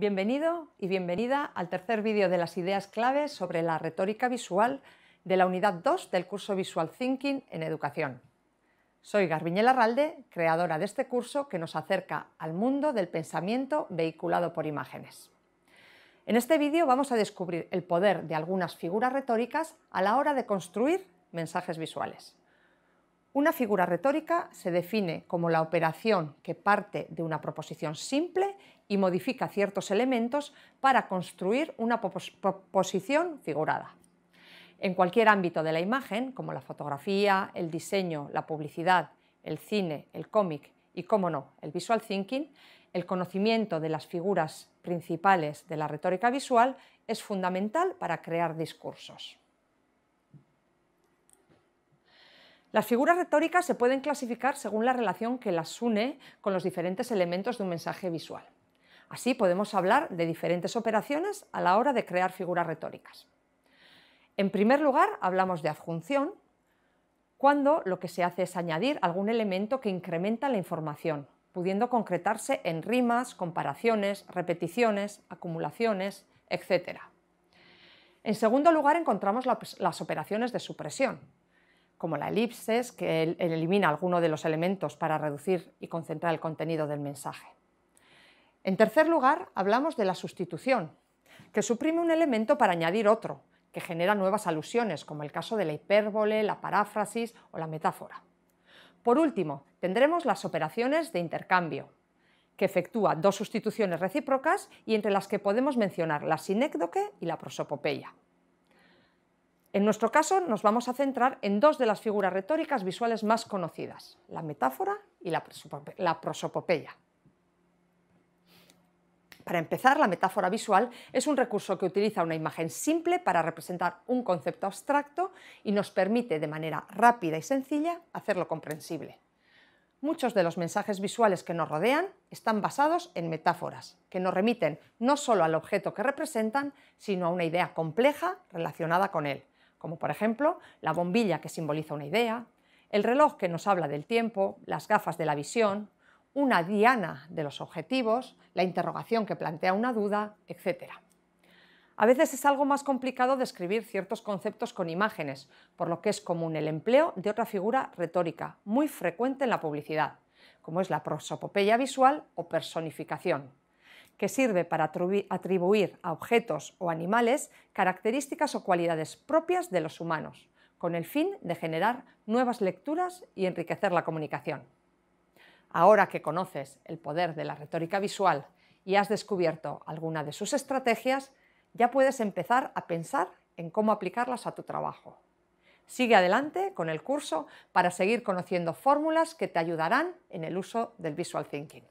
Bienvenido y bienvenida al tercer vídeo de las ideas claves sobre la retórica visual de la unidad 2 del curso Visual Thinking en Educación. Soy Garbiñe Larralde, creadora de este curso que nos acerca al mundo del pensamiento vehiculado por imágenes. En este vídeo vamos a descubrir el poder de algunas figuras retóricas a la hora de construir mensajes visuales. Una figura retórica se define como la operación que parte de una proposición simple y modifica ciertos elementos para construir una proposición figurada. En cualquier ámbito de la imagen, como la fotografía, el diseño, la publicidad, el cine, el cómic y, como no, el visual thinking, el conocimiento de las figuras principales de la retórica visual es fundamental para crear discursos. Las figuras retóricas se pueden clasificar según la relación que las une con los diferentes elementos de un mensaje visual. Así podemos hablar de diferentes operaciones a la hora de crear figuras retóricas. En primer lugar, hablamos de adjunción, cuando lo que se hace es añadir algún elemento que incrementa la información, pudiendo concretarse en rimas, comparaciones, repeticiones, acumulaciones, etc. En segundo lugar, encontramos las operaciones de supresión, como la elipses, que elimina alguno de los elementos para reducir y concentrar el contenido del mensaje. En tercer lugar, hablamos de la sustitución, que suprime un elemento para añadir otro, que genera nuevas alusiones, como el caso de la hipérbole, la paráfrasis o la metáfora. Por último, tendremos las operaciones de intercambio, que efectúa dos sustituciones recíprocas y entre las que podemos mencionar la sinécdoque y la prosopopeya. En nuestro caso nos vamos a centrar en dos de las figuras retóricas visuales más conocidas, la metáfora y la prosopopeya. Para empezar, la metáfora visual es un recurso que utiliza una imagen simple para representar un concepto abstracto y nos permite de manera rápida y sencilla hacerlo comprensible. Muchos de los mensajes visuales que nos rodean están basados en metáforas, que nos remiten no solo al objeto que representan, sino a una idea compleja relacionada con él, como por ejemplo la bombilla que simboliza una idea, el reloj que nos habla del tiempo, las gafas de la visión, una diana de los objetivos, la interrogación que plantea una duda, etc. A veces es algo más complicado describir ciertos conceptos con imágenes, por lo que es común el empleo de otra figura retórica, muy frecuente en la publicidad, como es la prosopopeya visual o personificación, que sirve para atribuir a objetos o animales características o cualidades propias de los humanos, con el fin de generar nuevas lecturas y enriquecer la comunicación. Ahora que conoces el poder de la retórica visual y has descubierto alguna de sus estrategias, ya puedes empezar a pensar en cómo aplicarlas a tu trabajo. Sigue adelante con el curso para seguir conociendo fórmulas que te ayudarán en el uso del Visual Thinking.